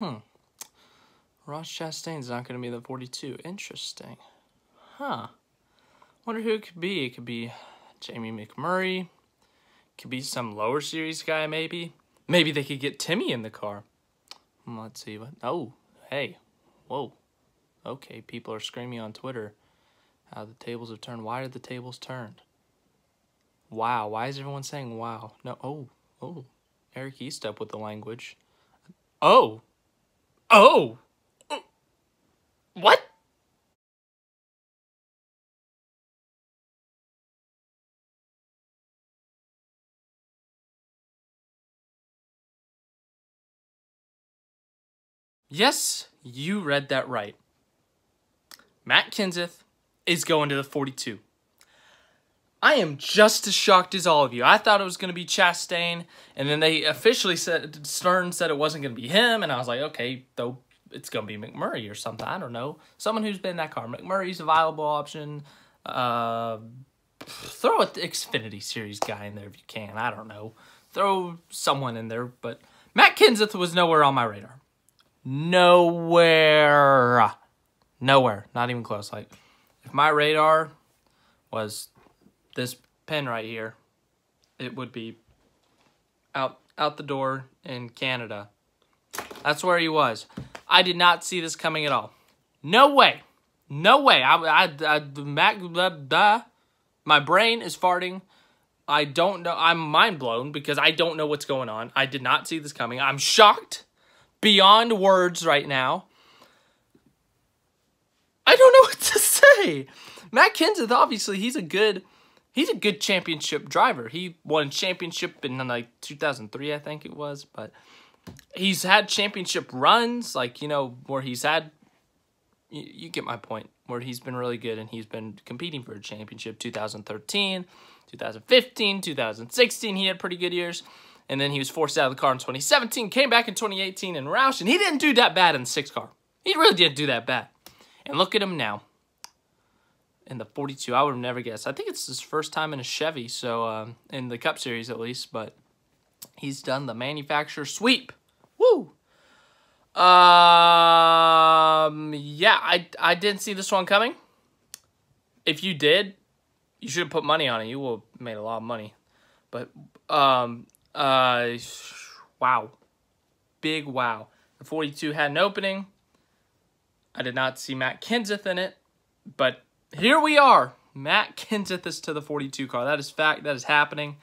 Hmm. Ross Chastain's not going to be the 42. Interesting. Huh. Wonder who it could be. It could be Jamie McMurray. Could be some lower series guy, maybe. Maybe they could get Timmy in the car. Hmm, let's see. what. Oh, hey. Whoa. Okay, people are screaming on Twitter how the tables have turned. Why did the tables turn? Wow. Why is everyone saying wow? No. Oh. Oh. Eric Estepp with the language. Oh. Oh. What? Yes, you read that right. Matt Kenseth is going to the 42. I am just as shocked as all of you. I thought it was going to be Chastain, and then they officially said Stern said it wasn't going to be him, and I was like, okay, though it's going to be McMurray or something. I don't know. Someone who's been in that car. McMurray's a viable option. Uh, throw an Xfinity Series guy in there if you can. I don't know. Throw someone in there, but Matt Kenseth was nowhere on my radar. Nowhere. Nowhere. Not even close. Like, if my radar was this pen right here, it would be out out the door in Canada. That's where he was. I did not see this coming at all. No way. No way. I, I, I Mac, blah, blah. my brain is farting. I don't know. I'm mind blown because I don't know what's going on. I did not see this coming. I'm shocked beyond words right now. I don't know what to say. Matt Kenseth, obviously, he's a good he's a good championship driver. He won championship in like 2003, I think it was, but he's had championship runs, like, you know, where he's had you, you get my point, where he's been really good and he's been competing for a championship 2013, 2015, 2016, he had pretty good years. And then he was forced out of the car in 2017, came back in 2018 in Roush, and he didn't do that bad in the six car. He really didn't do that bad. And look at him now. In the 42, I would have never guessed. I think it's his first time in a Chevy, so um, in the Cup Series at least, but he's done the manufacturer sweep. Woo! Um, yeah, I, I didn't see this one coming. If you did, you should have put money on it. You will have made a lot of money. But, um, uh, wow. Big wow. The 42 had an opening. I did not see Matt Kenseth in it, but here we are. Matt Kenseth is to the 42 car. That is fact. That is happening.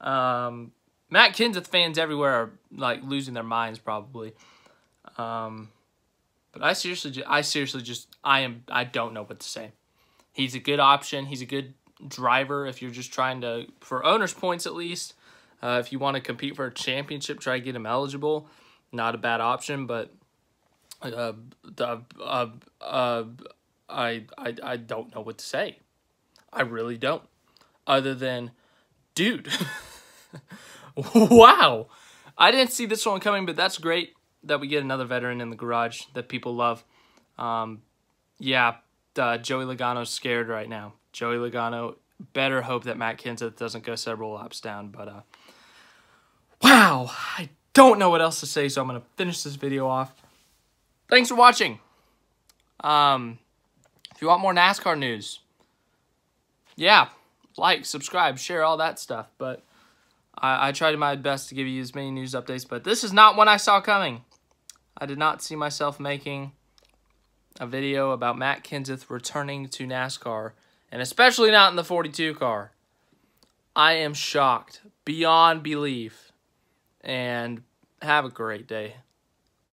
Um, Matt Kenseth fans everywhere are like losing their minds probably. Um, but I seriously, I seriously just, I am, I don't know what to say. He's a good option. He's a good driver if you're just trying to, for owner's points at least. Uh, if you want to compete for a championship, try to get him eligible. Not a bad option, but uh, uh, uh, uh, I, I, I don't know what to say. I really don't. Other than, dude, wow. I didn't see this one coming, but that's great that we get another veteran in the garage that people love. Um, yeah, uh, Joey Logano's scared right now. Joey Logano better hope that Matt Kenseth doesn't go several laps down. But uh, wow, I don't know what else to say, so I'm going to finish this video off. Thanks for watching. Um, if you want more NASCAR news, yeah, like, subscribe, share, all that stuff. But I, I tried my best to give you as many news updates, but this is not one I saw coming. I did not see myself making a video about Matt Kenseth returning to NASCAR, and especially not in the 42 car. I am shocked beyond belief, and have a great day.